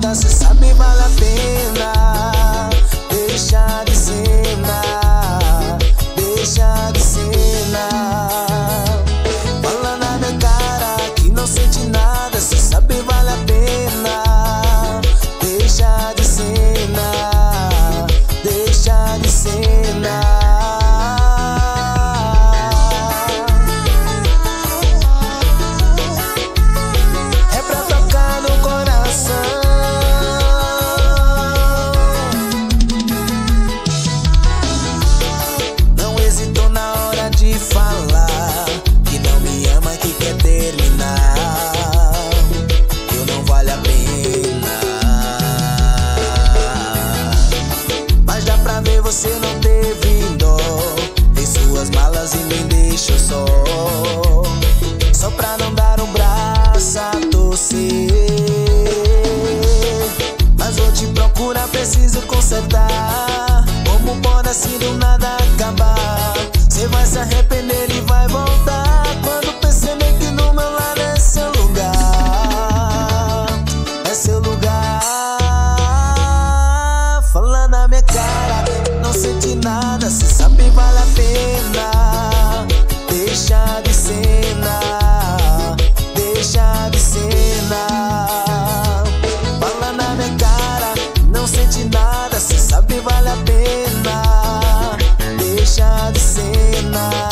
matas preciso consertar. Como pode assim do nada acabar? Você vai se arrepender e vai voltar. Quando perceber que no meu lado é seu lugar. É seu lugar. Fala na minha cara. cena.